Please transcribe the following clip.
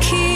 key